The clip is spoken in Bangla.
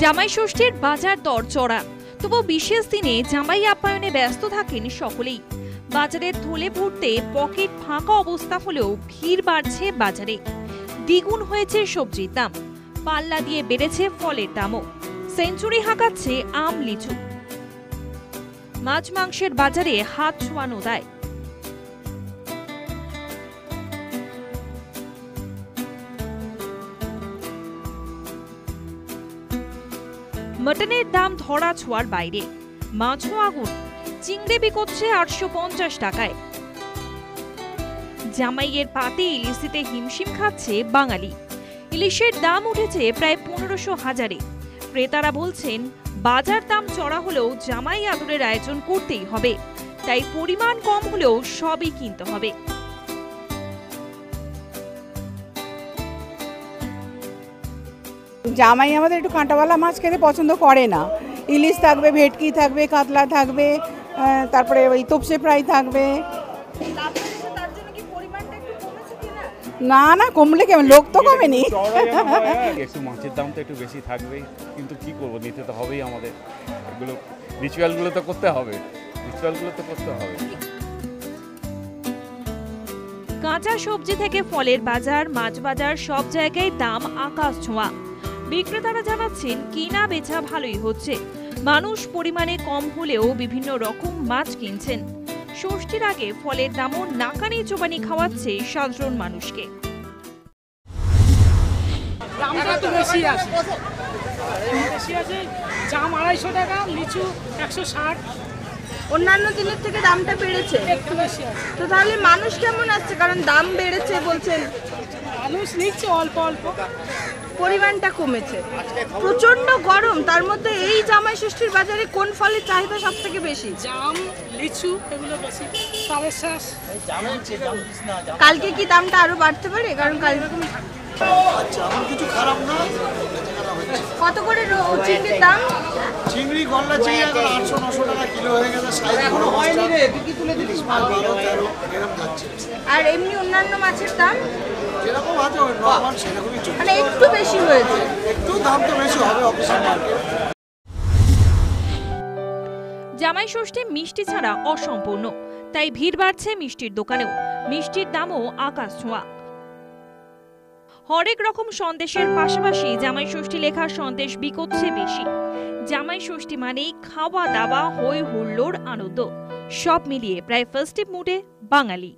জামাই ষষ্ঠীর বাজার দর চড়া। তবু বিশেষ দিনে জামাই আপ্যায়নে ব্যস্ত থাকেন সকলেই। বাজারে থলে ভরতে পকেট ফাঁকা অবস্থা হলেও ভিড় বাড়ছে বাজারে। দ্বিগুণ হয়েছে সবজির দাম। পাল্লা দিয়ে বেড়েছে ফলের দামও। সেঞ্চুরি হাঁকাচ্ছে আম, লিচু। মাছ, মাংসের বাজারে হাত ছোঁয়ানো দেয়। মটনের দাম ধরা ছোঁয়ার বাইরে। মাছও আগুন। চিংড়ে বিকোচ্ছে আটশো পঞ্চাশ টাকায়। জামাইয়ের পাতে ইলিশিতে হিমশিম খাচ্ছে বাঙালি। ইলিশের দাম উঠেছে প্রায় পনেরোশো হাজারে। ক্রেতারা বলছেন, বাজার দাম চড়া হলেও জামাই আদরের আয়োজন করতেই হবে। তাই পরিমাণ কম হলেও সবই কিনতে হবে। জামাই আমাদের একটু কাঁটাওয়ালা মাছ খেতে পছন্দ করে না। ইলিশ থাকবে ভেটকি থাকবে কাতলা থাকবে তারপরে ওই তোপসে ফ্রাই থাকবে। না না কমলে কেমন? লোক তো কমেনি। একটু মাছের দাম তো একটু বেশি থাকবেই। কিন্তু কি করব নিতে তো হবেই আমাদের। এগুলো রিচুয়ালগুলো তো করতে হবে। রিচুয়ালগুলো তো করতে হবে। কাঁচা সবজি থেকে ফলের বাজার মাছ বাজার সব জায়গায় দাম আকাশ ছোঁয়া। বিক্রেতারা জানাচ্ছেন কিনা বেচা ভালোই হচ্ছে। মানুষ পরিমাণে কম হলেও বিভিন্ন রকম মাছ কিনছেন। ষষ্ঠীর আগে ফলের দামও নাকানি চোবানি খাওয়াচ্ছে সাধারণ মানুষকে। দামটা একটু বেশি আছে? বেশি আছে? জাম আড়াইশো টাকা লিচু একশো ষাট। অন্যান্য দিনের থেকে দামটা বেড়েছে। একটু বেশি আছে। তো তাহলে মানুষ কেমন আসছে? কারণ দাম বেড়েছে বলছেন। মানুষ নিচ্ছে অল্প অল্প। পরিমাণটা কমেছে। প্রচণ্ড গরম তার মধ্যে এই জামাই ষষ্ঠীর বাজারে কোন ফলের চাহিদা সব থেকে বেশি? জাম লিচু এগুলো বেশি। কালকে কি দামটা আরও বাড়তে পারে? কারণ কাল কত করে রো- চিংড়ির দাম? চিংড়ি গলদা চিংড়ি এখন আটশো নশো টাকা কিলো হয়ে গেছে সাইজ মাছটা। ইলিশ মাছ বারো তেরো এরকম যাচ্ছে। আর এমনি অন্যান্য মাছের দাম? যেরকম আছে ওই নর্মাল সেরকমই চলছে। মানে একটু বেশি হয়েছে। একটু দাম তো বেশি হবে অফিসের মার্কেট জামাই ষষ্ঠী মিষ্টি ছাড়া অসম্পূর্ণ। তাই ভিড় বাড়ছে মিষ্টির দোকানেও। মিষ্টির দামও আকাশ ছোঁয়া। হরেক রকম সন্দেশের পাশাপাশি জামাই ষষ্ঠী লেখা সন্দেশ বিকোচ্ছে বেশি। জামাই ষষ্ঠী মানেই খাওয়া দাওয়া হই হুল্লোড় আনন্দ। সব মিলিয়ে প্রায় ফেস্টিভ মুডে বাঙালি।